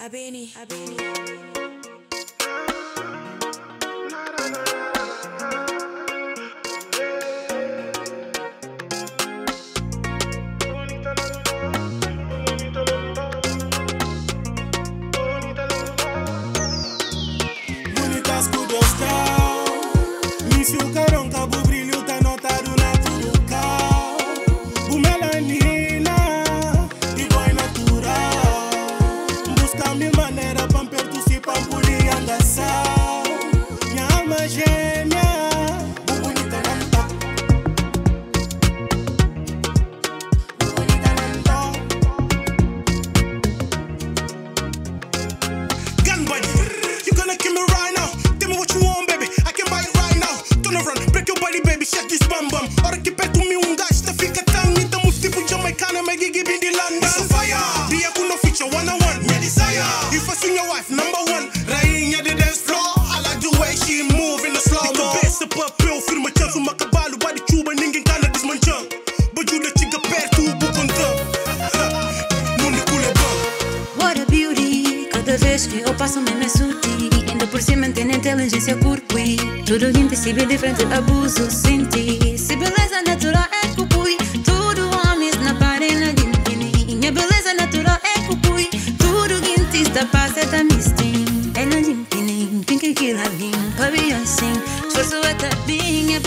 Abeny, Abeny. Bonitas kudostal Misi ukaronka bubrilho tá Minha maneira Minha bonita bonita buddy, you gonna kill me right now. Tell me what you want, baby. I can buy it right now. Break your body, baby. Shake this bum bum. Ora que perto me um gajo, eu passo mesmo é sutil Ainda por cima tem inteligência curpui Tudo impossível de frente abuso senti. Se beleza what I'm missing. And que thinking, thinking, killing, probably unseen. Just what I've been,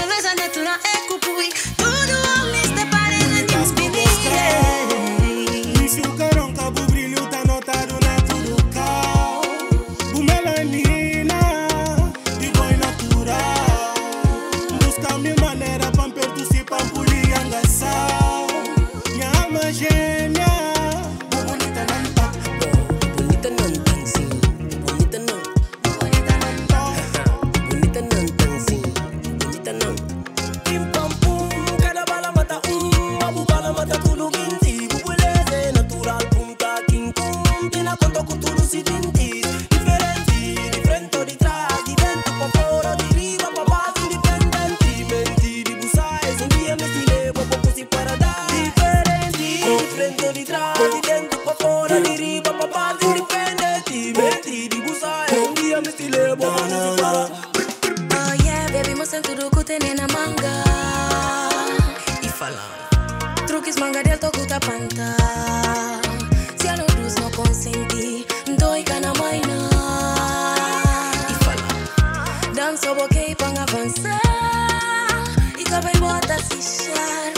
dia me estile, vou pouco se para dar. Oh yeah, baby, mostra tudo que tem na manga. E falando. Truques manga del toco ta panta. Se a luz não consenti, doi cana maina. E falando. Dança boquei para avançar. E cabelo bota se charme.